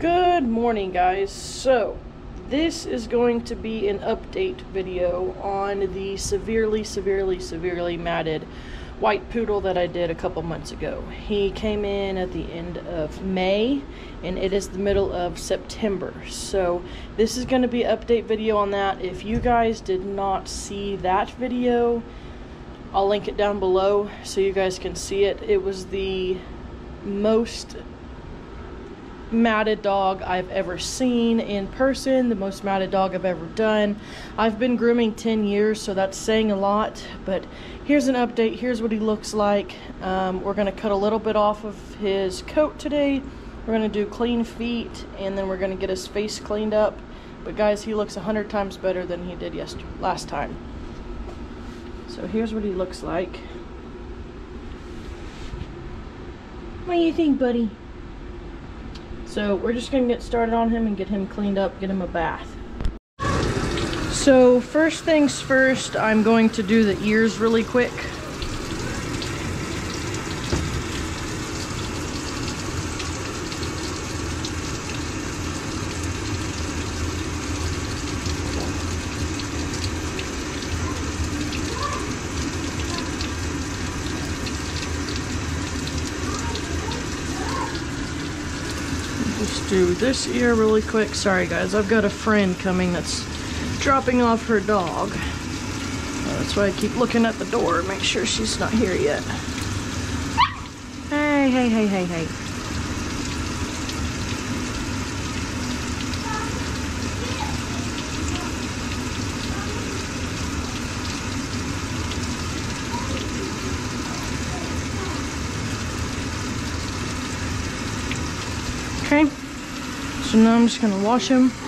Good morning, guys. So, this is going to be an update video on the severely, severely, severely matted white poodle that I did a couple months ago. He came in at the end of May and it is the middle of September. So, this is going to be update video on that. If you guys did not see that video, I'll link it down below so you guys can see it. It was the most matted dog I've ever seen in person, the most matted dog I've ever done. I've been grooming 10 years, so that's saying a lot, but here's an update. Here's what he looks like. Um, we're going to cut a little bit off of his coat today. We're going to do clean feet, and then we're going to get his face cleaned up. But guys, he looks 100 times better than he did yesterday, last time. So here's what he looks like. What do you think, buddy? So we're just gonna get started on him and get him cleaned up, get him a bath. So first things first, I'm going to do the ears really quick. Just do this ear really quick. Sorry guys, I've got a friend coming that's dropping off her dog. Uh, that's why I keep looking at the door, make sure she's not here yet. Hey, hey, hey, hey, hey. Okay, now I'm just gonna wash him.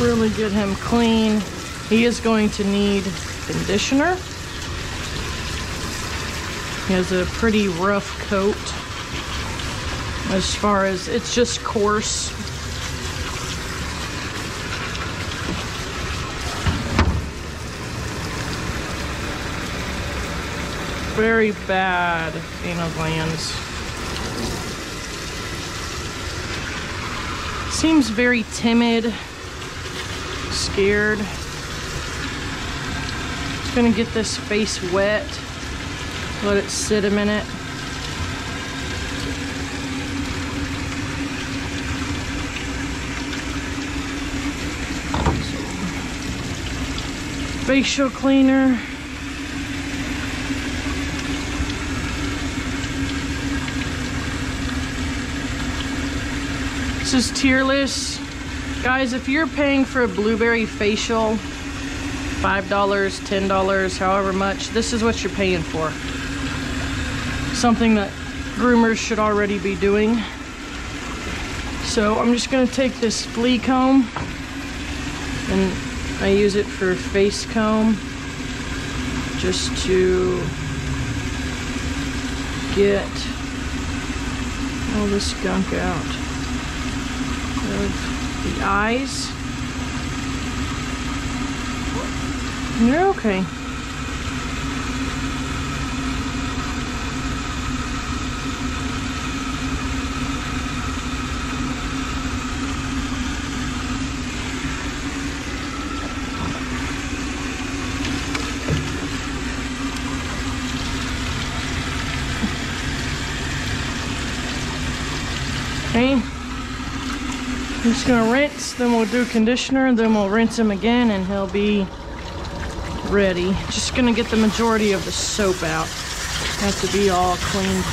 Really get him clean. He is going to need conditioner. He has a pretty rough coat as far as it's just coarse. Very bad anal glands. Seems very timid scared. Just gonna get this face wet. Let it sit a minute. Facial cleaner. This is tearless. Guys, if you're paying for a blueberry facial, $5, $10, however much, this is what you're paying for. Something that groomers should already be doing. So I'm just gonna take this flea comb and I use it for face comb just to get all this gunk out the eyes. You're okay. Okay. I'm just gonna rinse, then we'll do conditioner, then we'll rinse him again and he'll be ready. Just gonna get the majority of the soap out. Have to be all cleaned.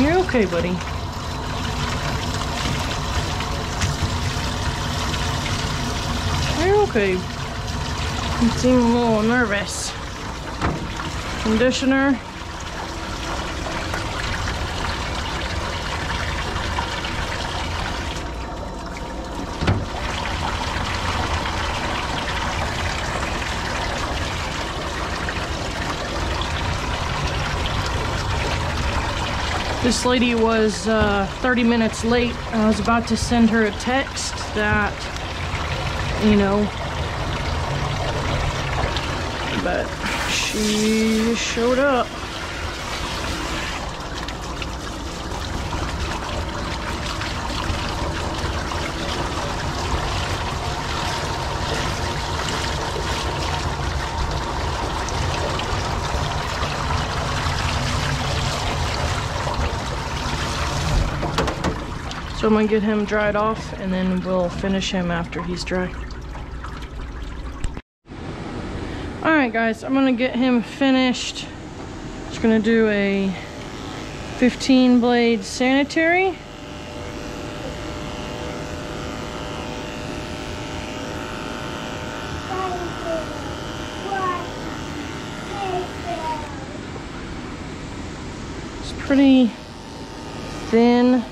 You're okay, buddy. You're okay. You seem a little nervous. Conditioner. This lady was uh, 30 minutes late. I was about to send her a text that, you know, but she showed up. So I'm gonna get him dried off and then we'll finish him after he's dry. Alright guys, I'm gonna get him finished. Just gonna do a 15 blade sanitary. It's pretty thin.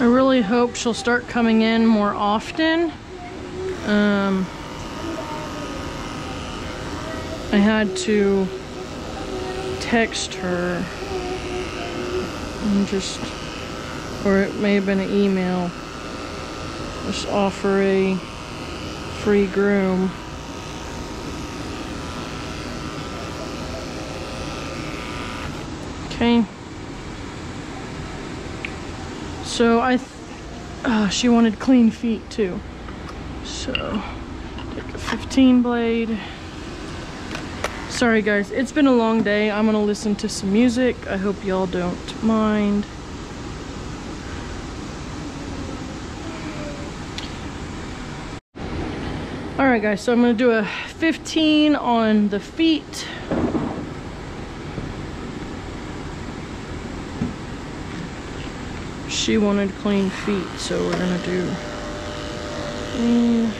I really hope she'll start coming in more often. Um, I had to text her and just, or it may have been an email, just offer a free groom. Okay. So I, she wanted clean feet too. So take a 15 blade. Sorry guys, it's been a long day. I'm gonna listen to some music. I hope y'all don't mind. Alright guys, so I'm gonna do a 15 on the feet. She wanted clean feet, so we're gonna do clean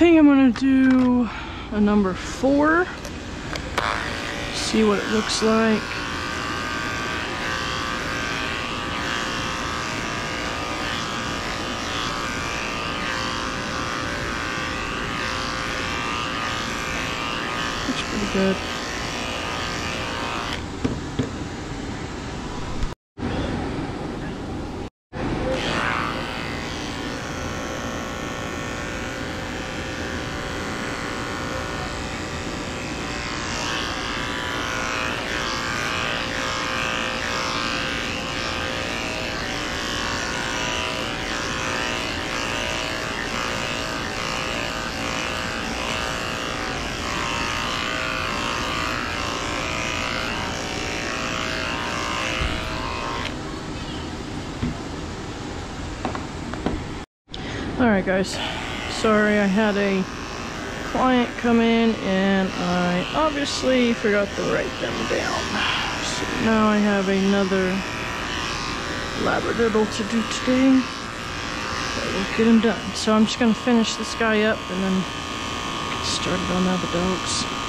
think I'm gonna do a number four. See what it looks like. Looks pretty good. Guys, sorry I had a client come in and I obviously forgot to write them down. So now I have another labradoodle to do today. But we'll get him done. So I'm just going to finish this guy up and then get started on other dogs.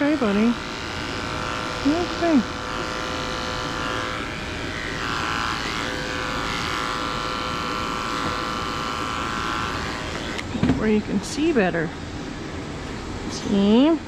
Okay, buddy. Okay. Where you can see better. See?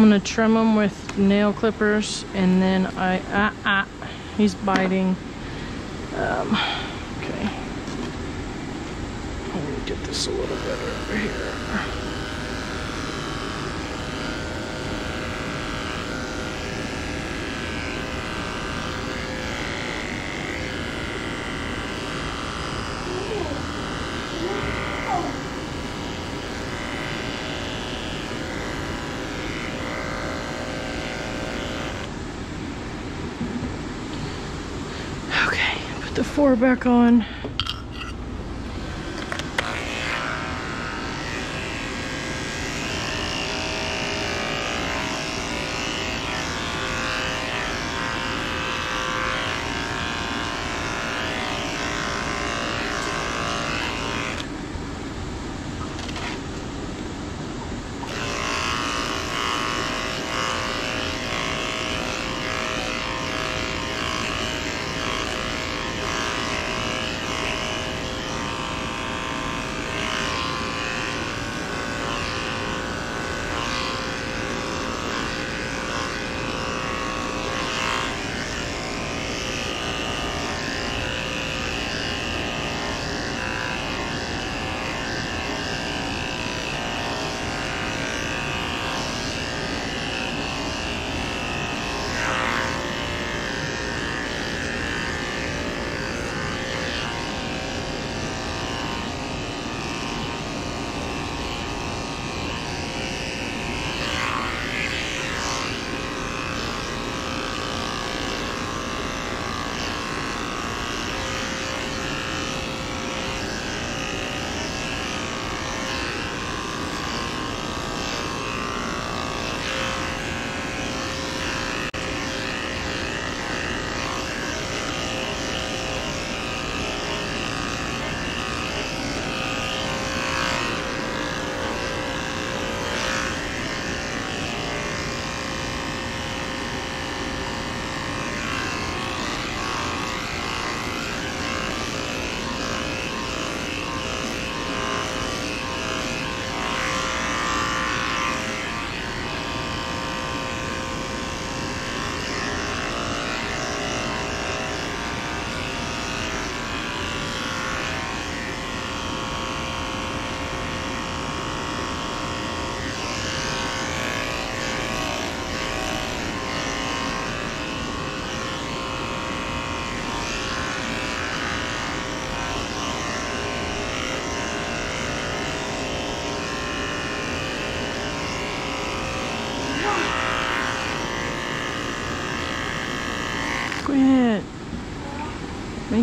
I'm gonna trim them with nail clippers and then I, ah, ah, he's biting. Um, okay. Let me get this a little better over here. Four back on.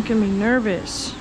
Making me nervous.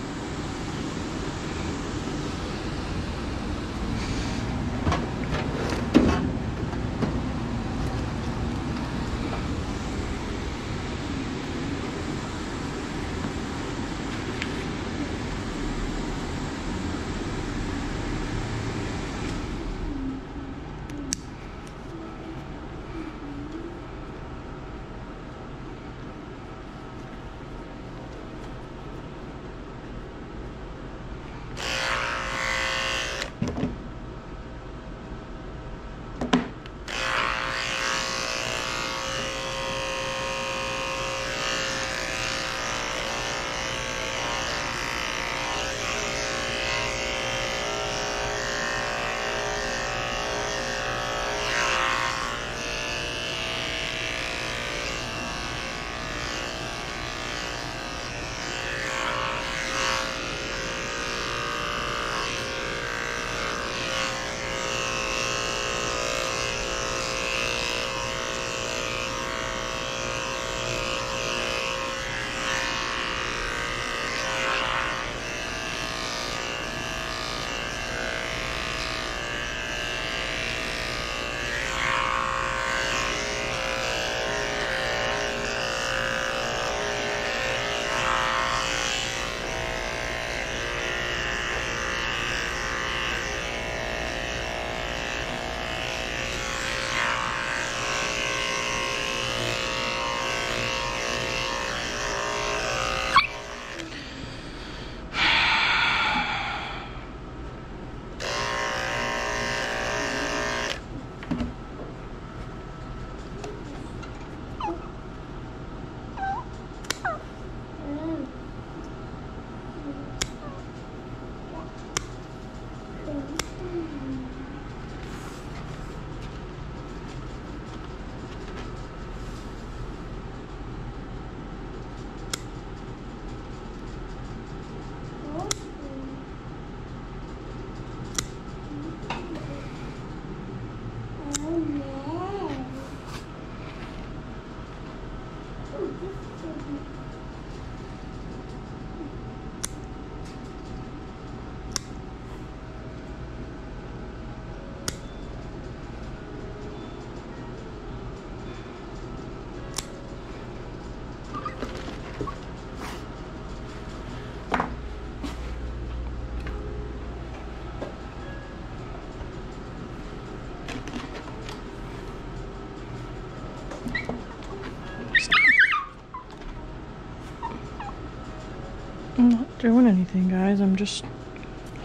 Doing anything, guys. I'm just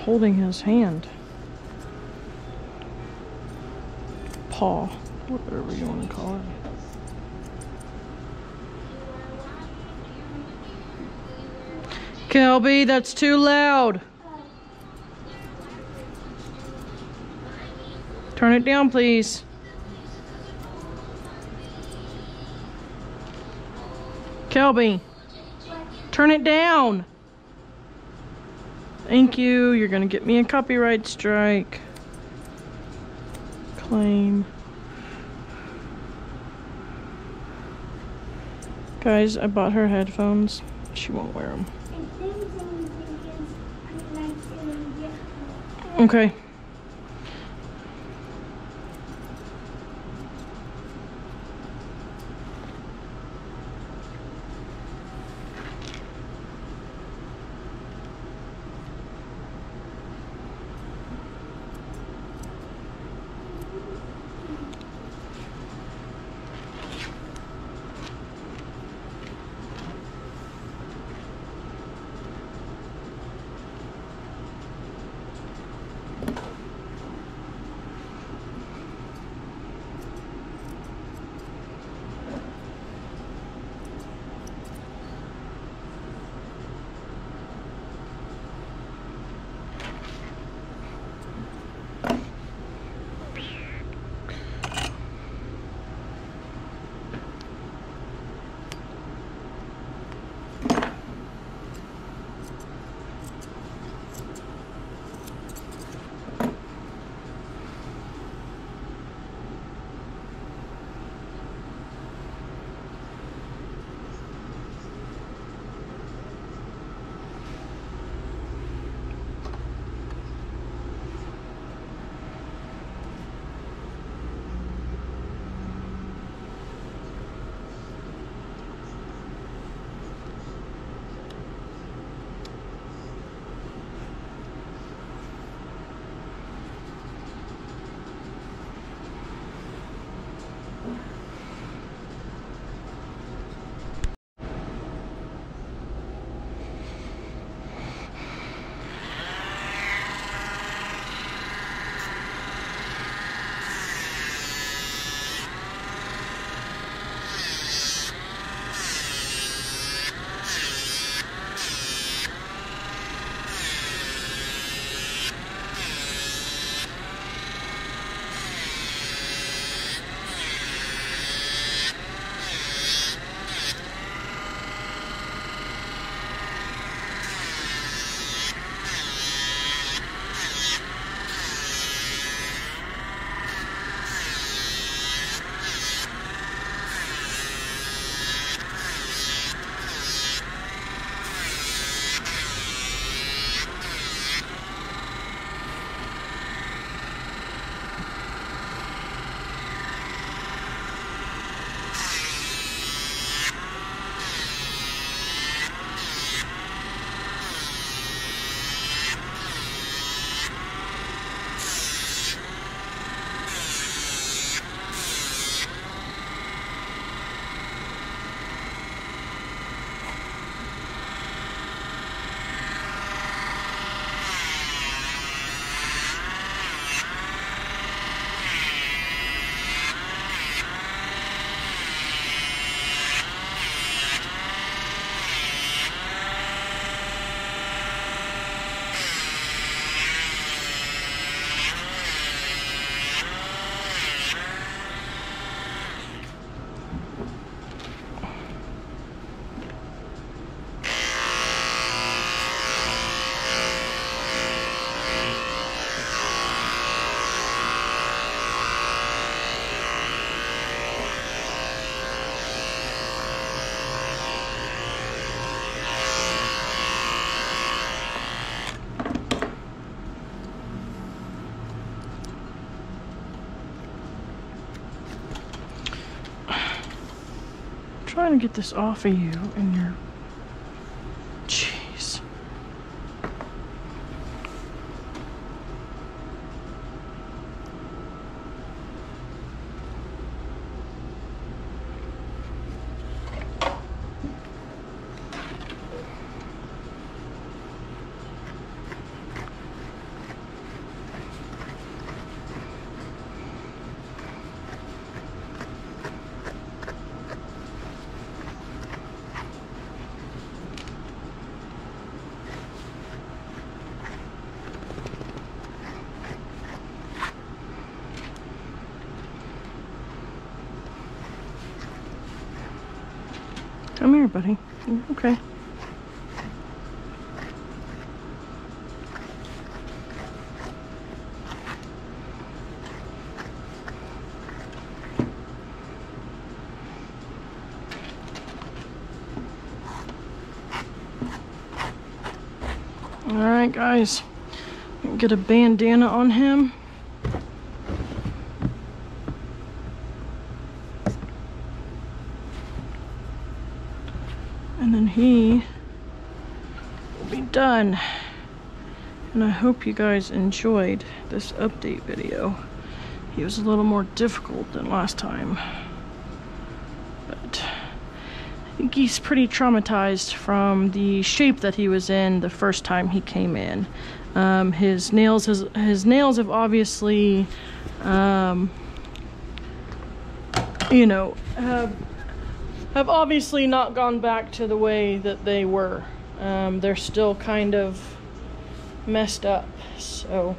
holding his hand. Paw, whatever you want to call it. Kelby, that's too loud. Turn it down, please. Kelby, turn it down. Thank you. You're going to get me a copyright strike. Claim. Guys, I bought her headphones. She won't wear them. Okay. Trying to get this off of you and your Come here, buddy. Okay. All right, guys. Get a bandana on him. And then he will be And I hope you guys enjoyed this update video. He was a little more difficult than last time. But I think he's pretty traumatized from the shape that he was in the first time he came in. Um, his nails, his, his nails have obviously, um, you know, have have obviously not gone back to the way that they were. Um, they're still kind of messed up. So,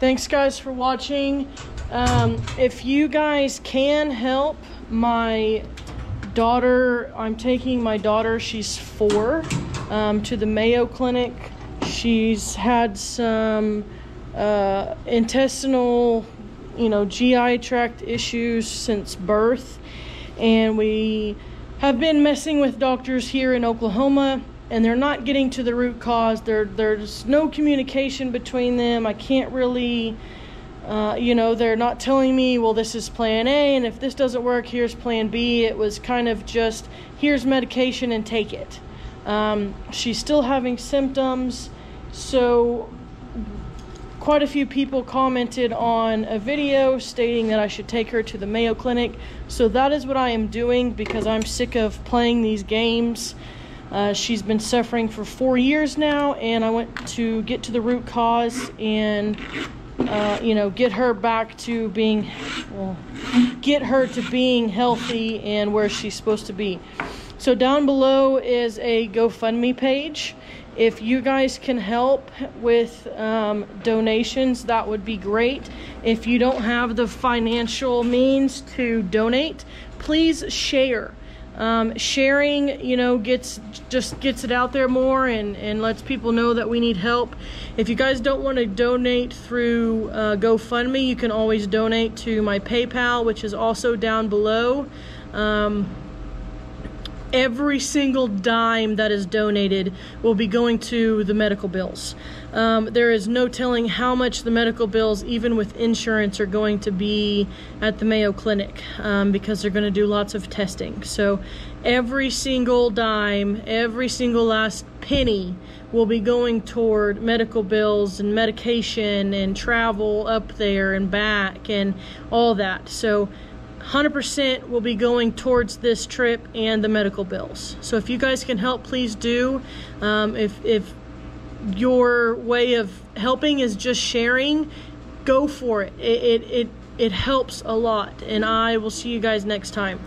thanks guys for watching. Um, if you guys can help my daughter, I'm taking my daughter, she's four, um, to the Mayo Clinic. She's had some uh, intestinal, you know, GI tract issues since birth, and we have been messing with doctors here in Oklahoma and they're not getting to the root cause. There, there's no communication between them. I can't really, uh, you know, they're not telling me, well, this is plan A, and if this doesn't work, here's plan B. It was kind of just, here's medication and take it. Um, she's still having symptoms, so quite a few people commented on a video stating that I should take her to the Mayo Clinic. So that is what I am doing because I'm sick of playing these games. Uh, she's been suffering for four years now, and I want to get to the root cause and, uh, you know, get her back to being, well, get her to being healthy and where she's supposed to be. So down below is a GoFundMe page. If you guys can help with um, donations, that would be great. If you don't have the financial means to donate, please share. Um, sharing, you know, gets just gets it out there more and, and lets people know that we need help. If you guys don't want to donate through uh, GoFundMe, you can always donate to my PayPal, which is also down below. Um, every single dime that is donated will be going to the medical bills. Um, there is no telling how much the medical bills, even with insurance, are going to be at the Mayo Clinic um, because they're going to do lots of testing. So every single dime, every single last penny will be going toward medical bills and medication and travel up there and back and all that. So 100% will be going towards this trip and the medical bills. So if you guys can help, please do. Um, if, if your way of helping is just sharing, go for it. It, it, it, it helps a lot. And I will see you guys next time.